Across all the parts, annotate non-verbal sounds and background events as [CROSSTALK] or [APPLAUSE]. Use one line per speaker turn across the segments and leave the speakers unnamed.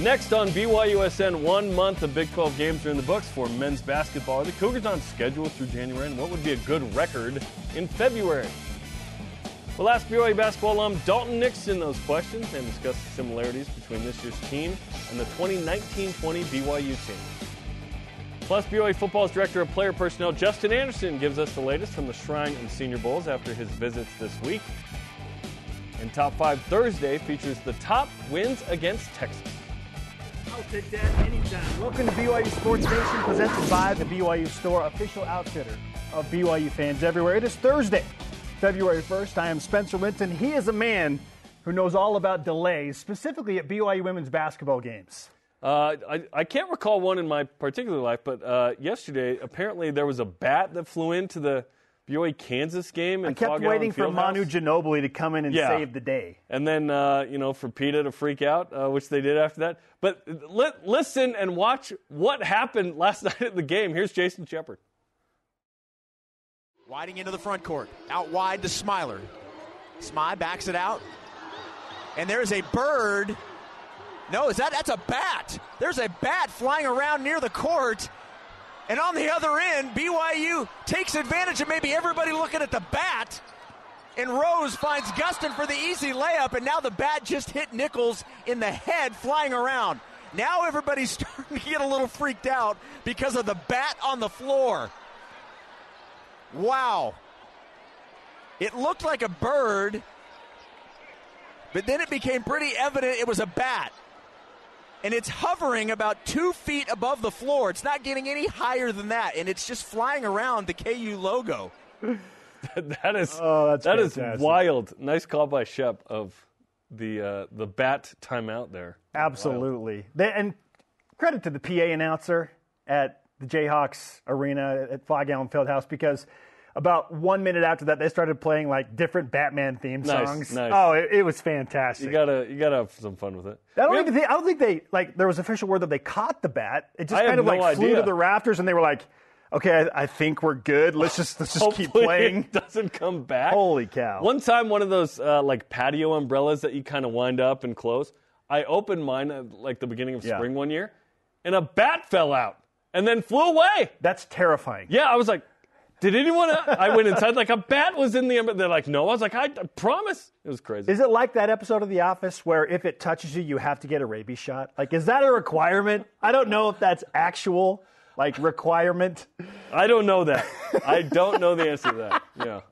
Next on BYUSN, one month of Big 12 games are in the books for men's basketball. Are the Cougars on schedule through January, and what would be a good record in February? We'll ask BYU basketball alum Dalton Nixon those questions and discuss the similarities between this year's team and the 2019-20 BYU team. Plus, BYU football's director of player personnel Justin Anderson gives us the latest from the Shrine and Senior Bowls after his visits this week. And Top 5 Thursday features the top wins against Texas.
I'll take that anytime. Welcome to BYU Sports Nation, presented by the BYU Store, official outfitter of BYU fans everywhere. It is Thursday, February 1st. I am Spencer Linton. He is a man who knows all about delays, specifically at BYU women's basketball games.
Uh, I, I can't recall one in my particular life, but uh, yesterday apparently there was a bat that flew into the BYU Kansas game.
I kept waiting for Manu Ginobili to come in and
Yeah.
save the day.
and then uh, you know for PETA to freak out, uh, which they did after that. But li- listen and watch what happened last [LAUGHS] night at the game. Here's Jason Shepard.
Riding into the front court. Out wide to Smiler. Smy backs it out. And there's a bird. No, is that that's a bat. There's a bat flying around near the court. And on the other end, BYU takes advantage of maybe everybody looking at the bat. And Rose finds Gustin for the easy layup, and now the bat just hit Nichols in the head flying around. Now everybody's [LAUGHS] starting to get a little freaked out because of the bat on the floor. Wow. It looked like a bird, but then it became pretty evident it was a bat. And it's hovering about two feet above the floor. It's not getting any higher than that, and it's just flying around the KU logo. [LAUGHS]
that is
Oh, that's
that is
fantastic.
wild. Nice call by Shep of the uh, the bat timeout there.
Absolutely. They, and credit to the PA announcer at the Jayhawks arena at Phog Allen Fieldhouse because about one minute after that, they started playing like different Batman theme
Nice,
songs.
nice.
Oh, it, it was fantastic.
You gotta you gotta have some fun with it.
I don't
We
even think I don't think they like there was official word that they caught the bat. It just
I
kind of like
no
flew to the rafters, and they were like, "Okay, I, I think we're good. Let's just let's just keep playing."
It [LAUGHS] doesn't come back.
Holy cow!
One time, one of those uh, like patio umbrellas that you kind of wind up and close. I opened mine at like the beginning of
Yeah.
spring one year, and a bat fell out and then flew away.
That's terrifying.
Yeah, I was like, did anyone? I went inside like a bat was in the. umbre- They're like, no. I was like, I, I promise. It was crazy.
Is it like that episode of The Office where if it touches you, you have to get a rabies shot? Like, is that a requirement? I don't know if that's actual like requirement.
I don't know that. I don't know the answer to that.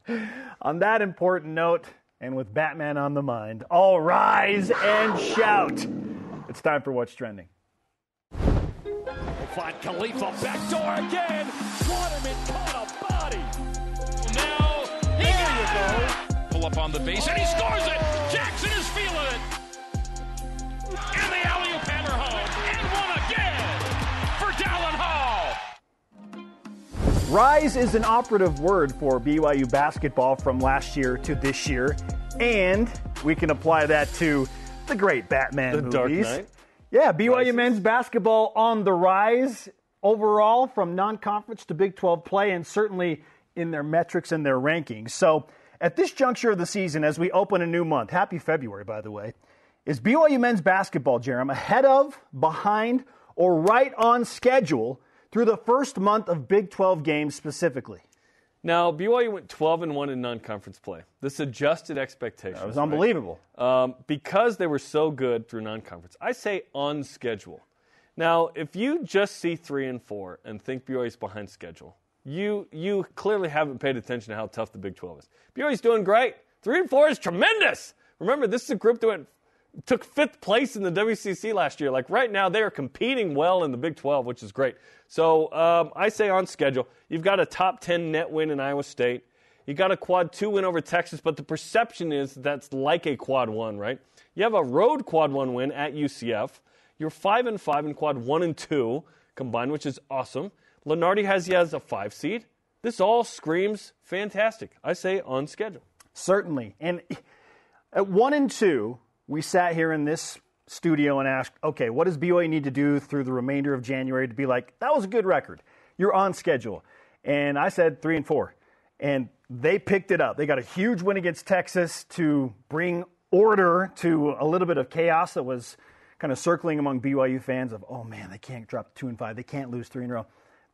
Yeah.
On that important note, and with Batman on the mind, all rise and shout. It's time for what's trending.
We'll find Khalifa backdoor again. Waterman up on the base, and he scores it. Jackson is feeling it. And the alley-oop hammer home. And one again for Dallin Hall.
Rise is an operative word for BYU basketball from last year to this year, and we can apply that to the great Batman
The
movies.
Dark Knight.
Yeah, BYU
Rises.
men's basketball on the rise overall from non-conference to Big 12 play, and certainly in their metrics and their rankings. So, at this juncture of the season, as we open a new month, happy February, by the way, is BYU men's basketball, Jarom, ahead of, behind, or right on schedule through the first month of Big 12 games specifically?
Now BYU went 12 and one in non-conference play. This adjusted expectations.
It was
right?
unbelievable.
um, because they were so good through non-conference. I say on schedule. Now, if you just see three and four and think BYU's behind schedule, you you clearly haven't paid attention to how tough the Big 12 is. BYU's doing great. Three and four is tremendous. Remember, this is a group that took fifth place in the WCC last year. Like right now, they are competing well in the Big 12, which is great. So um, I say on schedule. You've got a top 10 net win in Iowa State. You got a quad two win over Texas, but the perception is that's like a quad one, right? You have a road quad one win at UCF. You're five and five in quad one and two combined, which is awesome. Lunardi has you as a five seed. This all screams fantastic. I say on schedule.
Certainly. And at one and two, we sat here in this studio and asked, okay, what does BYU need to do through the remainder of January to be like, that was a good record. You're on schedule. And I said three and four. And they picked it up. They got a huge win against Texas to bring order to a little bit of chaos that was kind of circling among BYU fans of, oh man, they can't drop two and five, they can't lose three in a row.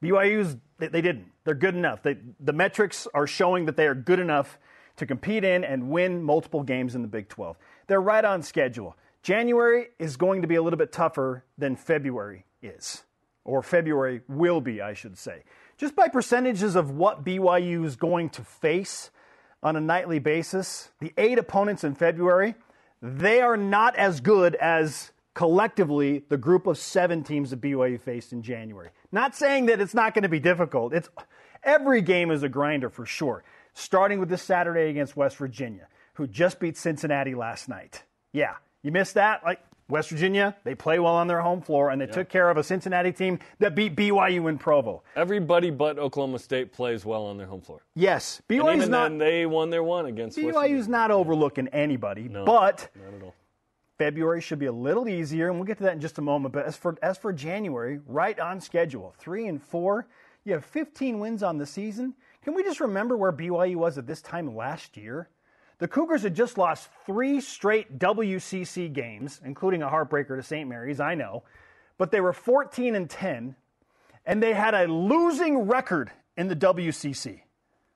BYU's they, they didn't. They're good enough. They, the metrics are showing that they are good enough to compete in and win multiple games in the Big 12. They're right on schedule. January is going to be a little bit tougher than February is, or February will be, I should say. Just by percentages of what BYU is going to face on a nightly basis, the eight opponents in February, they are not as good as collectively the group of seven teams that BYU faced in January. Not saying that it's not going to be difficult. It's every game is a grinder for sure. Starting with this Saturday against West Virginia, who just beat Cincinnati last night. Yeah, you missed that? Like West Virginia, they play well on their home floor, and they took care of a Cincinnati team that beat BYU in Provo.
Everybody but Oklahoma State plays well on their home floor.
Yes,
And
BYU's
even
not
then, they won their one against West
BYU's not overlooking anybody,
No,
but
not at all.
February should be a little easier, and we'll get to that in just a moment. But as for as for January, right on schedule, three and four. You have 15 wins on the season. Can we just remember where BYU was at this time last year? The Cougars had just lost three straight WCC games, including a heartbreaker to St. Mary's. I know, but they were 14 and 10, and they had a losing record in the WCC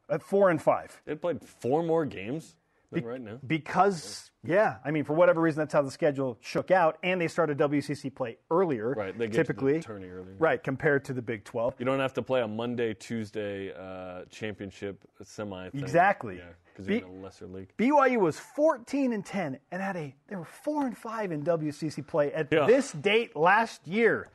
at four and five.
They played four more games than right now.
Because, yeah, I mean, for whatever reason, that's how the schedule shook out, and they started WCC play earlier.
Right, they get to the
typically
tourney earlier.
Right, compared to the Big 12.
You don't have to play a Monday, Tuesday uh, championship semi. Thing.
Exactly.
Yeah, because you're in a lesser league.
BYU was 14 and 10 and had a they were 4 and 5 in WCC play at
Yeah.
this date last year.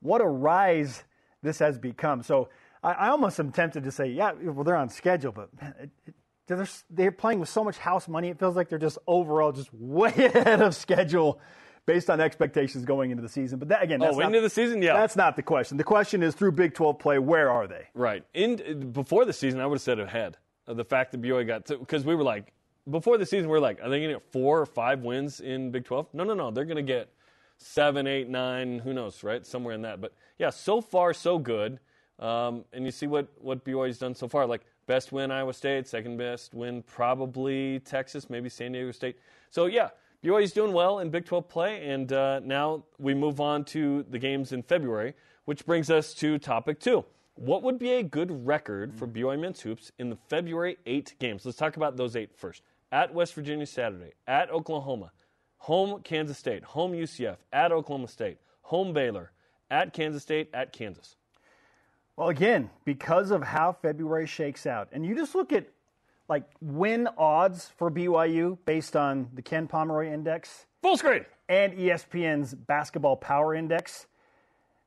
What a rise this has become. So I, I almost am tempted to say, yeah, well they're on schedule, but man, it, it, they're, they're playing with so much house money. It feels like they're just overall just [LAUGHS] way ahead of schedule based on expectations going into the season. But that again, that's
Oh,
not,
into the season? Yeah.
that's not the question. The question is through Big 12 play, where are they?
Right. In before the season, I would have said ahead of the fact that BYU got to, because we were like before the season, we are like, are they going to get four or five wins in Big Twelve? No, no, no. They're going to get seven, eight, nine. Who knows? Right, somewhere in that. But yeah, so far so good. Um, and you see what what BYU's done so far. Like best win Iowa State, second best win probably Texas, maybe San Diego State. So yeah. BYU's doing well in Big 12 play, and uh, now we move on to the games in February, which brings us to topic two. What would be a good record for BYU men's hoops in the February eight games? Let's talk about those eight first. At West Virginia Saturday, at Oklahoma, home Kansas State, home UCF, at Oklahoma State, home Baylor, at Kansas State, at Kansas.
Well, again, because of how February shakes out, and you just look at like win odds for BYU based on the Ken Pomeroy Index
Full screen.
and ESPN's Basketball Power Index.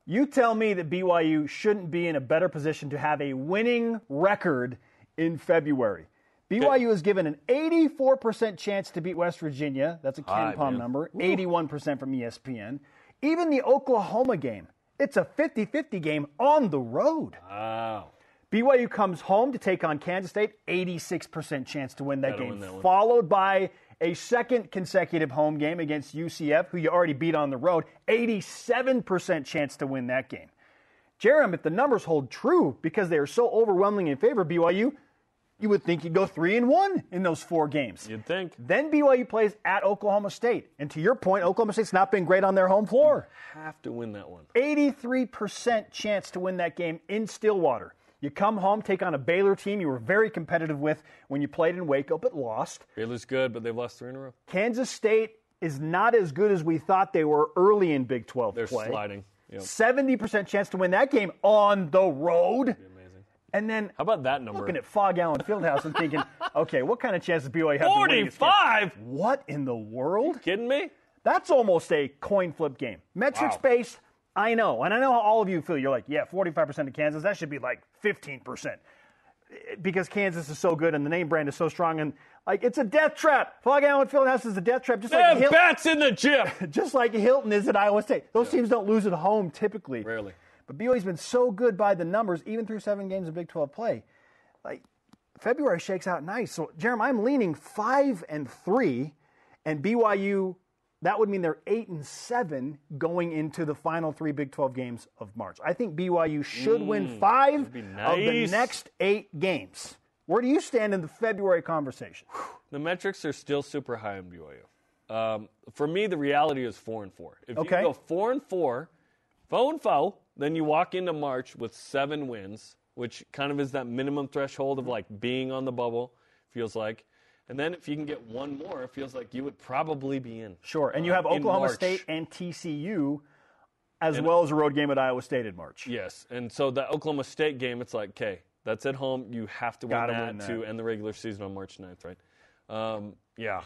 You tell me that BYU shouldn't be in a better position to have a winning record in February. BYU is given an 84% chance to beat West Virginia. That's a
KenPom.
number. 81% from ESPN. Even the Oklahoma game, it's a 50 50 game on the road.
Wow.
BYU comes home to take on Kansas State, 86% chance to win that
Gotta
game,
win that
followed by a second consecutive home game against UCF, who you already beat on the road, 87% chance to win that game. Jarom, if the numbers hold true because they are so overwhelming in favor of BYU, you would think you'd go three and one in those four games.
You'd think.
Then BYU plays at Oklahoma State, and to your point, Oklahoma State's not been great on their home floor.
Have to win that one.
83% chance to win that game in Stillwater. You come home, take on a Baylor team you were very competitive with when you played in Waco, but lost.
Baylor's good, but they've lost three in a row.
Kansas State is not as good as we thought they were early in Big 12
They're
play.
sliding. Yep.
70% chance to win that game on the road. And then
How about that number?
looking at Phog Allen Fieldhouse and thinking, [LAUGHS] okay, what kind of chance does BYU have to win this game?
45?
What in the world?
Kidding me?
That's almost a coin flip game. Metrics
Wow.
based, I know. And I know how all of you feel. You're like, yeah, 45% of Kansas, that should be like 15%. Because Kansas is so good and the name brand is so strong. And like, it's a death trap. Phog Allen Fieldhouse is a death trap. Just
They
like,
have
Hil-
bats in the gym. [LAUGHS]
just like Hilton is at Iowa State. Those teams don't lose at home typically.
Rarely.
But BYU's been so good by the numbers, even through seven games of Big 12 play. Like February shakes out nice. So Jeremy, I'm leaning five and three, and BYU. That would mean they're eight and seven going into the final three Big 12 games of March. I think BYU should win five
be
of the next eight games. Where do you stand in the February conversation?
The metrics are still super high on BYU. Um, for me, the reality is four and four. If
Okay.
you go four and four, foe and foe, then you walk into March with seven wins, which kind of is that minimum threshold of like being on the bubble, feels like. And then if you can get one more, it feels like you would probably be in.
Sure. And you have
in
Oklahoma State and TCU, as well as a road game at Iowa State in March.
Yes, and so the Oklahoma State game, it's like, okay, that's at home. You have to win that
win that.
to end the regular season on March 9th, right? Um, yeah,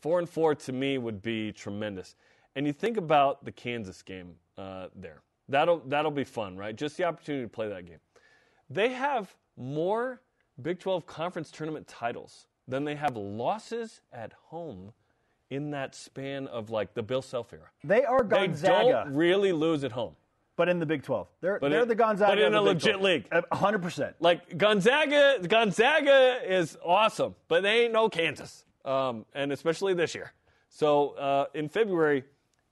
four and four to me would be tremendous. And you think about the Kansas game uh, there. That'll that'll be fun, right? Just the opportunity to play that game. They have more Big 12 conference tournament titles than they have losses at home in that span of like the Bill Self era.
They are Gonzaga.
They don't really lose at home.
but in the Big 12. They're,
But
they're
in-
the Gonzaga
but in a legit
12.
league.
Uh, 100%.
Like Gonzaga, Gonzaga is awesome, but they ain't no Kansas, um, and especially this year. So uh, in February,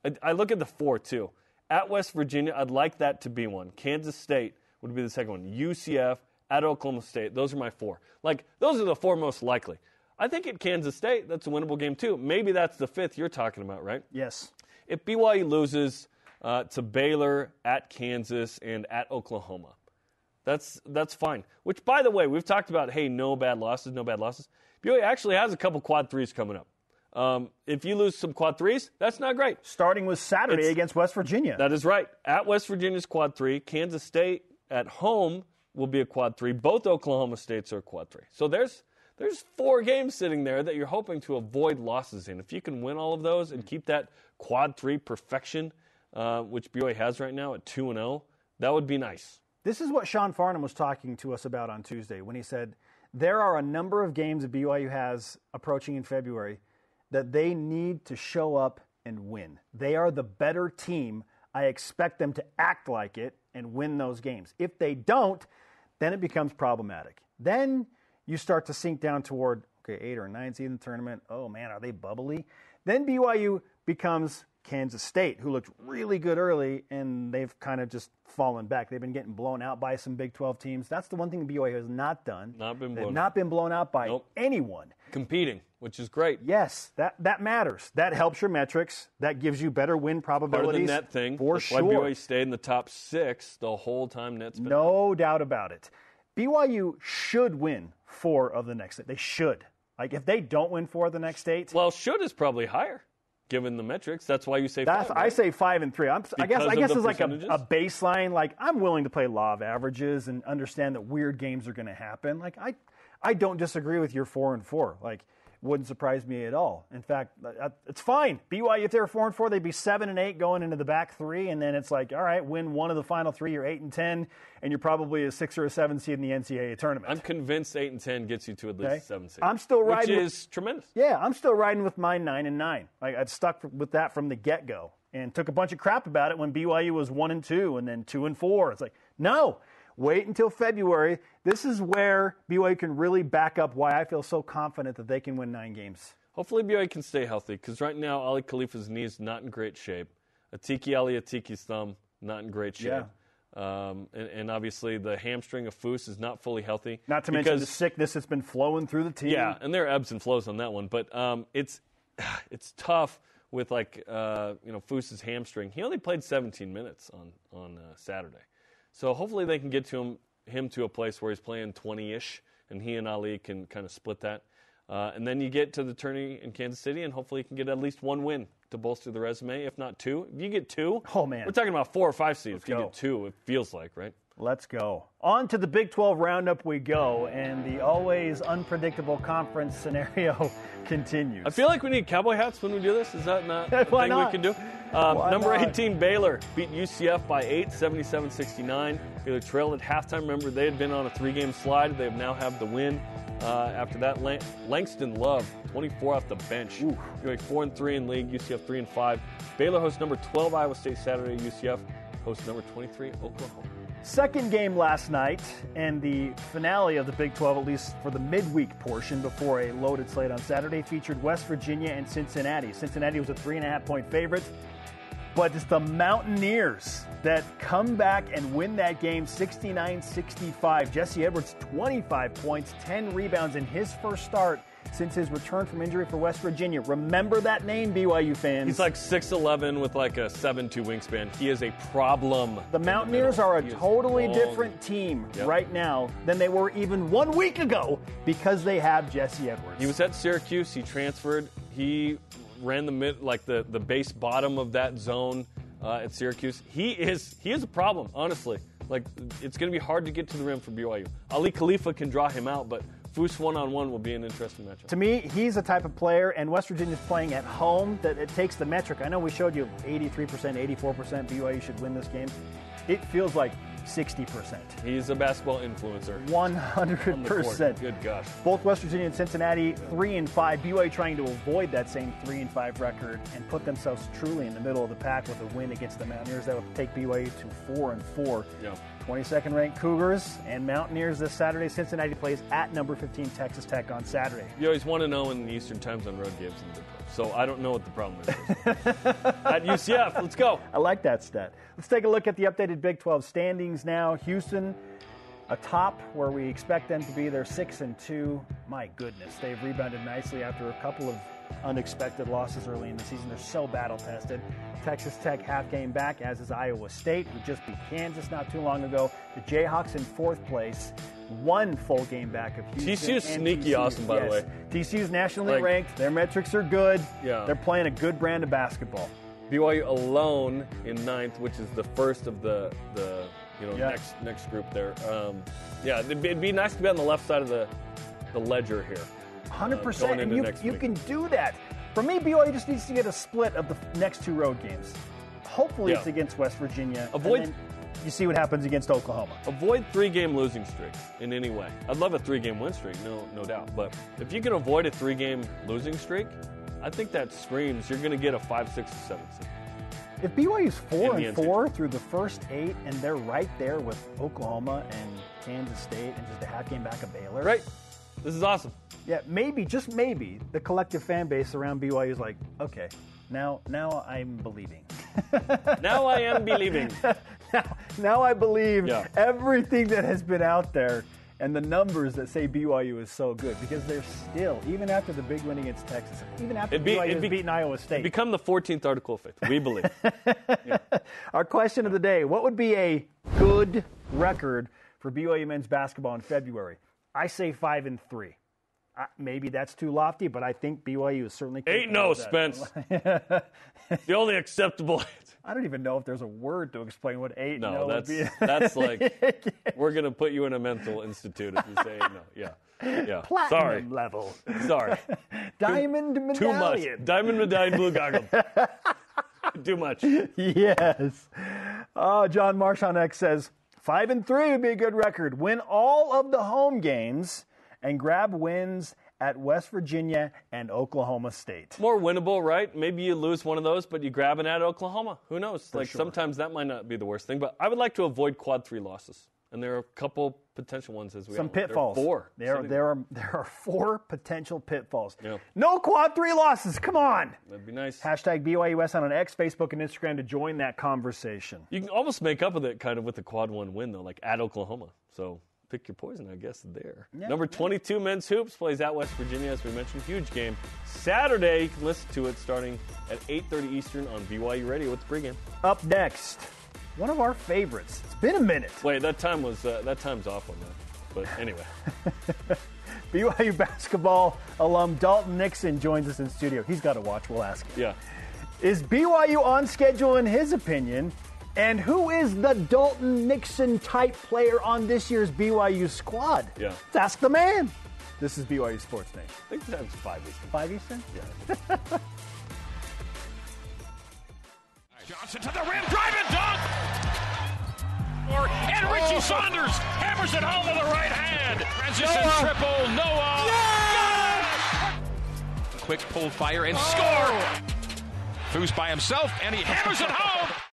I, I look at the four too. At West Virginia, I'd like that to be one. Kansas State would be the second one. UCF at Oklahoma State. Those are my four. Like those are the four most likely. I think at Kansas State, that's a winnable game too. Maybe that's the fifth you're talking about, right?
Yes.
If BYU loses uh, to Baylor, at Kansas, and at Oklahoma, that's that's fine. Which, by the way, we've talked about. Hey, no bad losses, no bad losses. BYU actually has a couple quad threes coming up. Um, if you lose some quad threes, that's not great.
Starting with Saturday
It's-
against West Virginia.
That is right. At West Virginia's quad three, Kansas State at home will be a quad three. Both Oklahoma States are a quad three. So there's there's four games sitting there that you're hoping to avoid losses in. If you can win all of those and keep that quad three perfection, uh, which BYU has right now at two and zero, that would be nice.
This is what Sean Farnham was talking to us about on Tuesday when he said there are a number of games that BYU has approaching in February that they need to show up and win. They are the better team. I expect them to act like it and win those games. If they don't, then it becomes problematic. Then you start to sink down toward okay, eight or nine seed in the tournament. Oh man, are they bubbly? Then BYU becomes Kansas State, who looked really good early, and they've kind of just fallen back. They've been getting blown out by some Big 12 teams. That's the one thing BYU has not done.
Not been
They've
blown
not been blown out by
Nope.
anyone.
Competing, which is great.
Yes, that, that matters. That helps your metrics. That gives you better win
Better
probabilities.
than net thing.
For
That's
sure.
why BYU stayed in the top six the whole time Net's been.
No doubt about it. BYU should win four of the next eight. They should. Like if they don't win four of the next eight,
Well, should is probably higher, given the metrics. That's why you say
that's
five.
I say five and three. I'm, I guess I guess it's like a, a baseline. Like I'm willing to play law of averages and understand that weird games are going to happen. Like I, I don't disagree with your four and four. Like wouldn't surprise me at all. In fact, it's fine. BYU if they were four and four, they'd be seven and eight going into the back three, and then it's like, all right, win one of the final three, you're eight and ten, and you're probably a six or a seven seed in the NCAA tournament.
I'm convinced eight and ten gets you to at least
Okay.
seven seed.
I'm still riding
which
with-
is tremendous.
Yeah, I'm still riding with my nine and nine. Like I'd stuck with that from the get go, and took a bunch of crap about it when BYU was one and two, and then two and four. It's like no, wait until February. This is where BYU can really back up why I feel so confident that they can win nine games.
Hopefully, BYU can stay healthy because right now Aly Khalifa's knee is not in great shape. Atiki Ally Atiki's thumb not in great shape. Um, and, and obviously, the hamstring of Foose is not fully healthy.
Not to mention the sickness that's been flowing through the team.
Yeah, and there are ebbs and flows on that one, but um, it's [SIGHS] it's tough with like uh, you know Foose's hamstring. He only played 17 minutes on on uh, Saturday, so hopefully they can get to him him to a place where he's playing 20ish, and he and Ali can kind of split that. Uh, and then you get to the tourney in Kansas City, and hopefully you can get at least one win to bolster the resume, if not two. If you get two,
Oh, man.
we're talking about four or five seeds. if you
go.
get two, it feels like right.
Let's go. On to the Big 12 roundup we go, and the always unpredictable conference scenario [LAUGHS] continues.
I feel like we need cowboy hats when we do this. Is that not [LAUGHS] a thing
not?
we can do? Um, number
not?
18, Baylor beat UCF by 8, 77-69. Baylor trailed at halftime. Remember, they had been on a three-game slide. They now have the win. Uh, after that, Lang- Langston Love, 24 off the bench. You're 4 and 3 in league. UCF 3 and 5. Baylor hosts number 12 Iowa State Saturday. UCF hosts number 23 Oklahoma.
Second game last night, and the finale of the Big 12, at least for the midweek portion before a loaded slate on Saturday, featured West Virginia and Cincinnati. Cincinnati was a three and a half point favorite, but it's the Mountaineers that come back and win that game 69 65. Jesse Edwards, 25 points, 10 rebounds in his first start since his return from injury for West Virginia. Remember that name, BYU fans.
He's like 6'11 with like a 7'2 wingspan. He is a problem.
The Mountaineers
middle.
are a
He
totally different team
Yep.
right now than they were even one week ago because they have Jesse Edwards.
He was at Syracuse. He transferred. He ran the mid, like the, the base bottom of that zone uh, at Syracuse. He is he is a problem, honestly. Like it's going to be hard to get to the rim for BYU. Aly Khalifa can draw him out, but Foose one on one will be an interesting matchup.
To me, he's a type of player, and West Virginia's playing at home that it takes the metric. I know we showed you 83%, 84% BYU should win this game. It feels like 60%.
He's a basketball influencer.
100%.
Good gosh.
Both West Virginia and Cincinnati, three and five. BYU trying to avoid that same three and five record and put themselves truly in the middle of the pack with a win against the Mountaineers that would take BYU to four and four.
Yeah.
22nd ranked Cougars and Mountaineers this Saturday. Cincinnati plays at number 15 Texas Tech on Saturday.
You always want to know in the Eastern Time Zone road games in the Big 12. So I don't know what the problem is. [LAUGHS] at UCF, let's go.
I like that stat. Let's take a look at the updated Big 12 standings now. Houston atop where we expect them to be. They're 6 and 2. My goodness, they've rebounded nicely after a couple of unexpected losses early in the season. They're so battle tested. Texas Tech half game back, as is Iowa State, who just beat Kansas not too long ago. The Jayhawks in fourth place, one full game back of Houston.
TCU's sneaky
TCU.
awesome, by the
Yes.
way.
TCU's nationally
Like-
ranked. Their metrics are good.
Yeah.
They're playing a good brand of basketball.
BYU alone in ninth, which is the first of the the you know
Yeah.
next next group there. Um, yeah, it'd be, it'd be nice to be on the left side of the the ledger here.
Hundred
uh,
percent, and you you
week.
can do that. For me, BYU just needs to get a split of the next two road games. Hopefully,
Yeah.
it's against West Virginia.
Avoid-
then you see what happens against Oklahoma.
Avoid three game losing streaks in any way. I'd love a three game win streak, no no doubt. But if you can avoid a three game losing streak, I think that screams you're going to get a five, six, or seven seed.
If BYU's four and four through the first eight, and they're right there with Oklahoma and Kansas State, and just a half game back of Baylor,
Right? This is awesome.
Yeah, maybe, just maybe, the collective fan base around BYU is like, okay, now now I'm believing. [LAUGHS]
Now I am believing. [LAUGHS]
now, now I believe
Yeah.
everything that has been out there and the numbers that say BYU is so good because they're still, even after the big win against Texas, even after
be-
BYU has
be-
beaten Iowa State.
Become the 14th article of faith. We believe. [LAUGHS]
Our question of the day What would be a good record for BYU men's basketball in February? I say 5 and 3. Uh, maybe that's too lofty, but I think BYU is certainly.
Eight
capable
no. Spence. [LAUGHS] the only acceptable. [LAUGHS]
I don't even know if there's a word to explain what 8
No,
no
that's [LAUGHS] that's like we're gonna put you in a mental institute if you say no. Yeah, yeah.
Platinum
Sorry,
level.
sorry.
Diamond
Too much.
medallion.
Diamond medallion, blue goggles. Too much.
Yes. Oh, John Marsh on X says five and three would be a good record. Win all of the home games and grab wins at West Virginia and Oklahoma State.
More winnable, right? Maybe you lose one of those, but you grab it at Oklahoma. Who knows? like
sure.
sometimes that might not be the worst thing. But I would like to avoid quad three losses, and there are a couple potential ones as we
Some
outlined. There are
pitfalls.
Four.
There,
Sitting
there are there are four potential pitfalls.
Yeah.
No quad three losses. Come on.
That'd be nice.
Hashtag BYUS on X, Facebook, and Instagram to join that conversation.
You can almost make up with it kind of with the quad one win though, like at Oklahoma. So pick your poison, I guess. There. Number 22 men's hoops plays at West Virginia, as we mentioned. Huge game. Saturday, you can listen to it starting at 8:30 Eastern on BYU Radio with the pregame.
Up next, one of our favorites. It's been a minute.
Wait, that time was uh, that time's off on that. But anyway, [LAUGHS]
BYU basketball alum Dalton Nixon joins us in studio. He's got to watch. We'll ask. him.
yeah.
Is BYU on schedule in his opinion? And who is the Dalton Nixon type player on this year's BYU squad?
Yeah.
Let's ask the man. This is BYU Sports Nation.
I think that's five Eastern.
Five Eastern?
Yeah. [LAUGHS]
Johnson to the rim, driving and dunk. And oh. Richie Saunders hammers it home with the right hand. Transition
Noah.
triple, Noah. Got it! Quick pull fire and score. Oh. Foose by himself, and he hammers it home.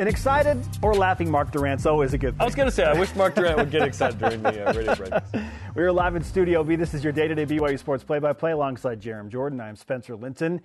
An excited or laughing Mark Durant Durant's always a good thing.
I was gonna say I wish Mark Durant would get [LAUGHS] excited during the uh, radio break. [LAUGHS]
We are live in Studio B. This is your day-to-day BYU Sports play-by-play alongside Jarom Jordan. I'm Spencer Linton.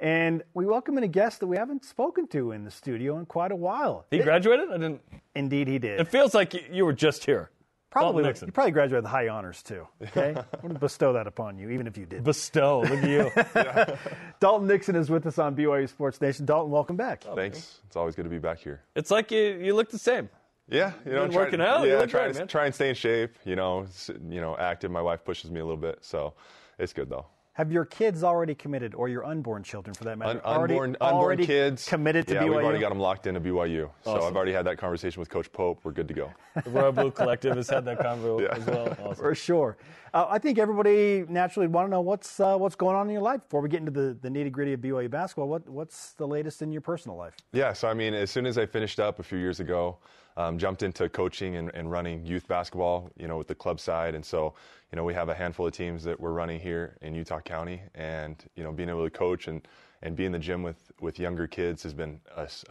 And we welcome in a guest that we haven't spoken to in the studio in quite a while.
He graduated? I didn't.
Indeed, he did.
It feels like you were just here.
Probably,
Nixon.
you probably graduated with high honors too. Okay, I'm going to bestow that upon you, even if you did.
Bestow. Look at you. [LAUGHS]
Dalton Nixon is with us on BYU Sports Nation. Dalton, welcome back.
Oh, thanks. It's always good to be back here.
it's like you, you look the same.
Yeah, you know,
been
try-
working out?
Yeah,
look
try
great,
and try and stay in shape. You know, you know, active. My wife pushes me a little bit, so it's good though.
Have your kids already committed, or your unborn children for that matter,
Un-
already,
unborn, unborn
already
kids
committed to
yeah,
BYU?
we've already got them locked into BYU. So I've already had that conversation with Coach Pope. We're good to go.
The Royal Blue Collective has had that convo [LAUGHS]
Yeah.
as well. Awesome.
For sure. Uh, I think everybody naturally want to know what's uh, what's going on in your life before we get into the, the nitty gritty of BYU basketball. What what's the latest in your personal life?
Yeah, so I mean, as soon as I finished up a few years ago, um, jumped into coaching and, and running youth basketball, you know, with the club side. And so, you know, we have a handful of teams that we're running here in Utah County. And, you know, being able to coach and, and be in the gym with, with younger kids has been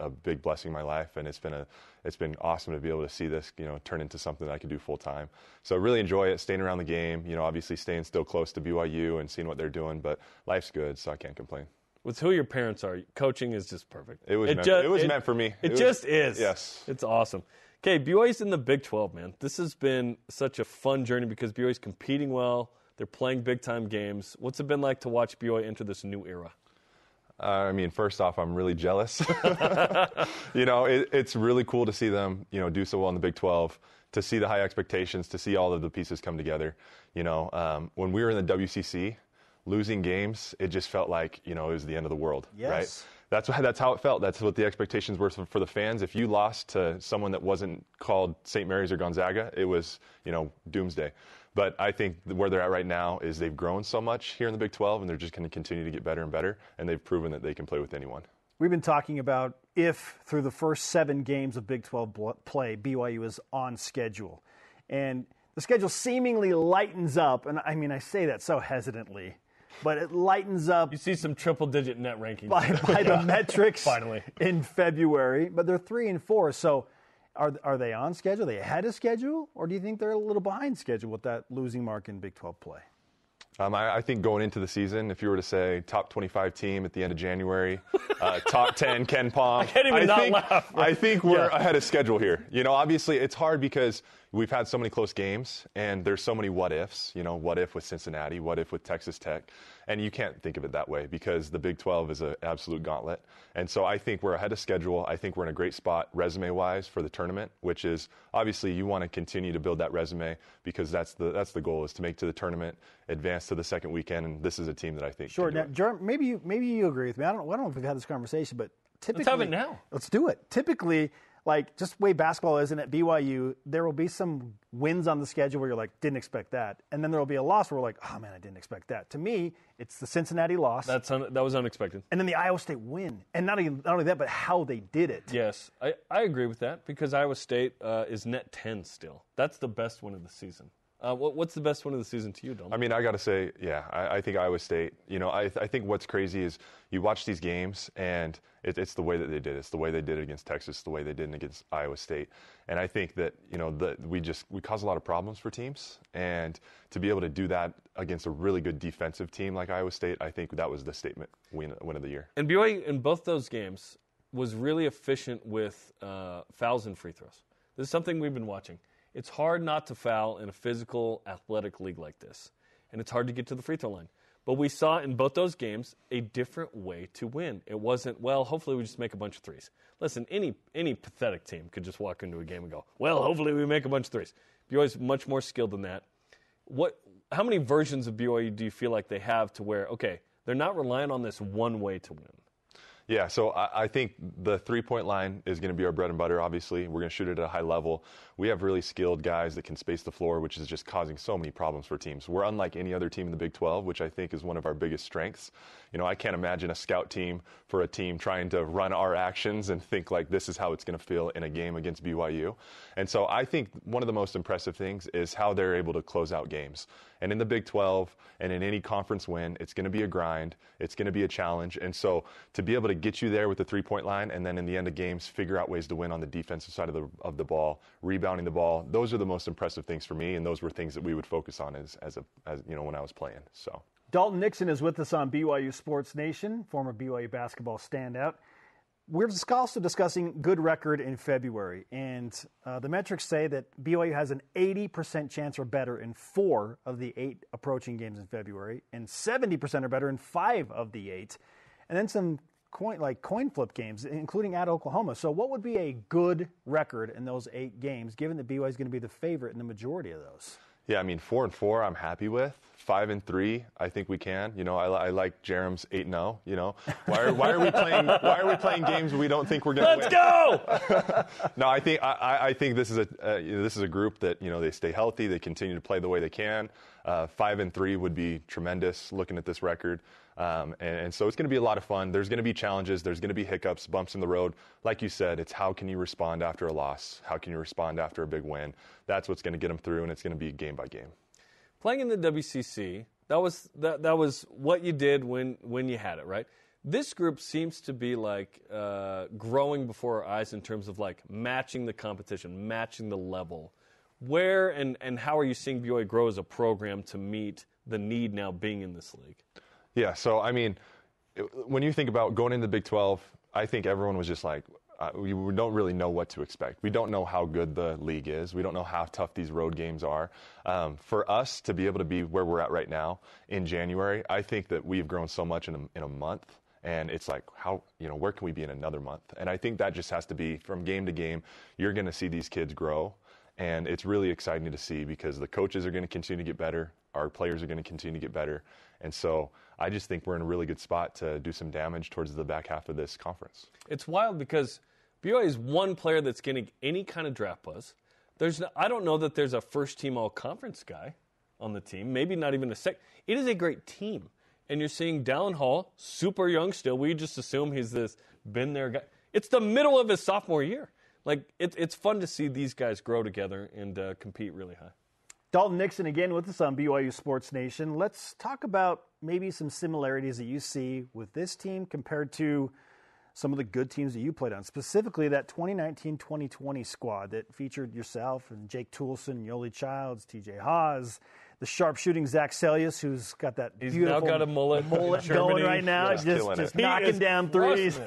a big blessing in my life. And it's been, a, it's been awesome to be able to see this, you know, turn into something that I can do full time. So I really enjoy it, staying around the game, you know, obviously staying still close to BYU and seeing what they're doing. But life's good, so I can't complain.
With who your parents are, coaching is just perfect.
It was meant-
ju-
it was meant for me.
It,
It was-
just is.
yes.
It's awesome. Okay, BYU's in the Big 12, man. This has been such a fun journey because BYU's competing well. They're playing big time games. What's it been like to watch BYU enter this new era?
Uh, I mean, first off, I'm really jealous. [LAUGHS] you know, it, it's really cool to see them, you know, do so well in the Big 12, to see the high expectations, to see all of the pieces come together. You know, um, when we were in the WCC, losing games, it just felt like, you know, it was the end of the world,
Yes.
right? That's why, that's how it felt. That's what the expectations were for, for the fans. If you lost to someone that wasn't called St. Mary's or Gonzaga, it was, you know, doomsday. But I think where they're at right now is they've grown so much here in the Big 12, and they're just going to continue to get better and better. And they've proven that they can play with anyone.
We've been talking about if through the first seven games of Big 12 play, BYU is on schedule. And the schedule seemingly lightens up. And I mean, I say that so hesitantly, but it lightens up
You see some triple digit net rankings.
by, by the [LAUGHS] metrics
Finally.
in February. But they're three and four. So are, are they on schedule? Are they ahead of schedule? Or do you think they're a little behind schedule with that losing mark in Big 12 play?
Um, I, I think going into the season, if you were to say top 25 team at the end of January, uh, top [LAUGHS] 10 KenPom, I
can't even not
think,
laugh.
I think we're
Yeah.
ahead of schedule here. You know, obviously it's hard because we've had so many close games and there's so many what ifs. You know, what if with Cincinnati? What if with Texas Tech? And you can't think of it that way because the Big 12 is an absolute gauntlet. And so I think we're ahead of schedule. I think we're in a great spot resume wise for the tournament, which is obviously you want to continue to build that resume because that's the that's the goal is to make to the tournament, advance to the second weekend, and this is a team that I think
Sure.
can do
Now,
it.
Jerm, maybe you maybe you agree with me. I don't. I don't know if we've had this conversation, but typically,
have it now.
Let's do it. Typically, like just the way basketball is, and at BYU, there will be some wins on the schedule where you're like, didn't expect that, and then there will be a loss where we're like, oh man, I didn't expect that. To me, it's the Cincinnati loss,
That's un- that was unexpected.
and then the Iowa State win, and not even not only that, but how they did it.
Yes, I, I agree with that because Iowa State uh, is net 10 still. That's the best win of the season. Uh, what, what's the best one of the season to you, Dom?
I mean, I got to say, yeah, I, I think Iowa State. You know, I, I think what's crazy is you watch these games and it, it's the way that they did it. It's the way they did it against Texas, the way they did it against Iowa State. And I think that you know that we just we cause a lot of problems for teams, and to be able to do that against a really good defensive team like Iowa State, I think that was the statement win, win of the year.
And BYU in both those games was really efficient with uh, fouls and free throws. This is something we've been watching. It's hard not to foul in a physical, athletic league like this, and it's hard to get to the free throw line. But we saw in both those games a different way to win. It wasn't well. Hopefully, we just make a bunch of threes. Listen, any any pathetic team could just walk into a game and go, "Well, hopefully, we make a bunch of threes. BYU's much more skilled than that. What? How many versions of BYU do you feel like they have to where okay, they're not relying on this one way to win?
Yeah, so I, I think the three point line is going to be our bread and butter, obviously. We're going to shoot it at a high level. We have really skilled guys that can space the floor, which is just causing so many problems for teams. We're unlike any other team in the Big 12, which I think is one of our biggest strengths. You know, I can't imagine a scout team for a team trying to run our actions and think like this is how it's going to feel in a game against BYU. And so I think one of the most impressive things is how they're able to close out games. And in the Big 12 and in any conference win, it's going to be a grind. It's going to be a challenge. And so to be able to get you there with the three point line and then in the end of games, figure out ways to win on the defensive side of the, of the ball, rebounding the ball, those are the most impressive things for me. And those were things that we would focus on as, as, a, as you know, when I was playing. So.
Dalton Nixon is with us on BYU Sports Nation, former BYU basketball standout. We're also discussing good record in February, and uh, the metrics say that BYU has an 80% chance or better in four of the eight approaching games in February, and 70% or better in five of the eight, and then some coin like coin flip games, including at Oklahoma. So, what would be a good record in those eight games, given that BYU is going to be the favorite in the majority of those?
Yeah, I mean, four and four, I'm happy with. Five and three, I think we can. You know, I, I like Jarom's eight and zero. You know, why are, why are we playing? Why are we playing games we don't think we're going to
win? Let's
go! [LAUGHS] no, I think I, I think this is a uh, you know, this is a group that you know they stay healthy, they continue to play the way they can. Uh, five and three would be tremendous. Looking at this record, um, and, and, so it's going to be a lot of fun. There's going to be challenges. There's going to be hiccups, bumps in the road. Like you said, it's how can you respond after a loss? How can you respond after a big win? That's what's going to get them through, and it's going to be game by game.
Playing in the WCC, that was that, that was what you did when when you had it, right? This group seems to be like uh, growing before our eyes in terms of like matching the competition, matching the level. Where and, and how are you seeing BYU grow as a program to meet the need now being in this league?
Yeah, so I mean, when you think about going into the Big 12, I think everyone was just like, uh, we don't really know what to expect. We don't know how good the league is. We don't know how tough these road games are. Um, for us to be able to be where we're at right now in January, I think that we've grown so much in a, in a month. And it's like, how, you know, where can we be in another month? And I think that just has to be from game to game. You're going to see these kids grow. And it's really exciting to see because the coaches are going to continue to get better. Our players are going to continue to get better. And so I just think we're in a really good spot to do some damage towards the back half of this conference.
It's wild because BYU is one player that's getting any kind of draft buzz. There's no, I don't know that there's a first team all conference guy on the team, maybe not even a sec. It is a great team. And you're seeing Dallin Hall, super young still. We just assume he's this been there guy. It's the middle of his sophomore year. Like, it, it's fun to see these guys grow together and uh, compete really high.
Dalton Nixon again with us on BYU Sports Nation. Let's talk about maybe some similarities that you see with this team compared to some of the good teams that you played on, specifically that 2019 2020 squad that featured yourself and Jake Toolson, Yoeli Childs, TJ Haws, the sharpshooting Zac Seljaas, who's got that
He's
beautiful
now got a mullet,
mullet going right now,
yeah,
just, just knocking down threes.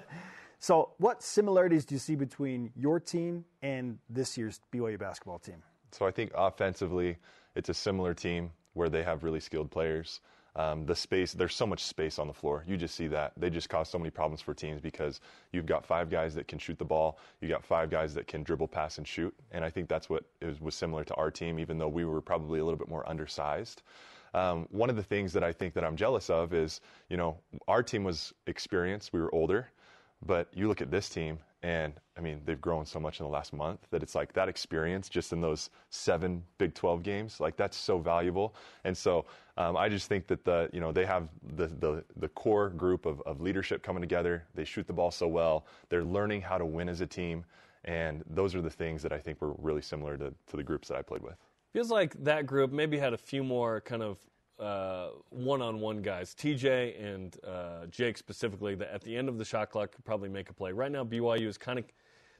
[LAUGHS] so, what similarities do you see between your team and this year's BYU basketball team?
So I think offensively, it's a similar team where they have really skilled players. Um, the space, there's so much space on the floor. You just see that. They just cause so many problems for teams because you've got five guys that can shoot the ball. You got five guys that can dribble, pass, and shoot. And I think that's what was, was similar to our team, even though we were probably a little bit more undersized. Um, one of the things that I think that I'm jealous of is, you know, our team was experienced. We were older. But you look at this team, and I mean, they've grown so much in the last month that it's like that experience just in those seven Big 12 games, like that's so valuable. And so um, I just think that the, you know, they have the, the, the core group of, of leadership coming together. They shoot the ball so well. They're learning how to win as a team. And those are the things that I think were really similar to, to the groups that I played with.
Feels like that group maybe had a few more kind of one on one guys, TJ and uh, Jake specifically, that at the end of the shot clock could probably make a play. Right now, BYU is kind of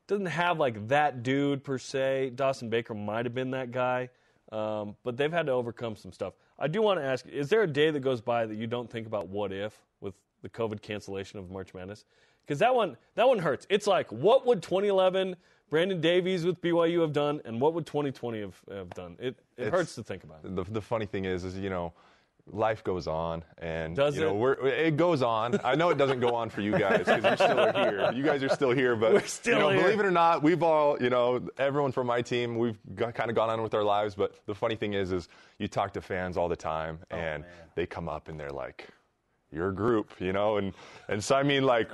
doesn't have like that dude per se. Dawson Baker might have been that guy, um, but they've had to overcome some stuff. I do want to ask: Is there a day that goes by that you don't think about what if with the COVID cancellation of March Madness? Because that one, that one hurts. It's like, what would 2011 Brandon Davies with BYU have done, and what would 2020 have, have done? It, it hurts to think about.
It. The, the funny thing is, is you know life goes on, and
Does
you know,
it?
We're, it goes on. I know it doesn't go on for you guys because you're still are here. You guys are still here, but
We're still
you know,
here.
believe it or not, we've all, you know, everyone from my team, we've got, kind of gone on with our lives. But the funny thing is, is you talk to fans all the time, oh, and they come up and they're like, your group, you know, and and so I mean, like,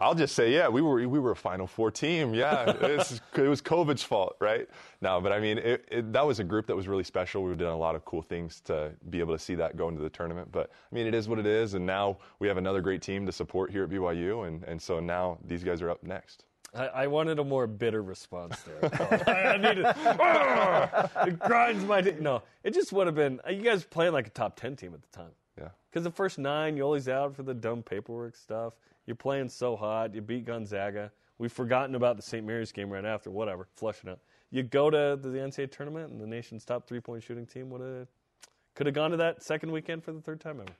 I'll just say, yeah, we were we were a Final Four team. Yeah, it's, it was COVID's fault, right? No, but I mean, it, it, that was a group that was really special. We've done a lot of cool things to be able to see that go into the tournament. But I mean, it is what it is, and now we have another great team to support here at BYU, and and so now these guys are up next.
I, I wanted a more bitter response there. [LAUGHS] I, I needed. [LAUGHS] It grinds my. No, it just would have been. You guys playing like a top ten team at the time.
Yeah.
Because the first nine, you're always out for the dumb paperwork stuff. You're playing so hot. You beat Gonzaga. We've forgotten about the St. Mary's game right after. Whatever, flushing out. You go to the NCAA tournament, and the nation's top three-point shooting team would have could have gone to that second weekend for the third time ever.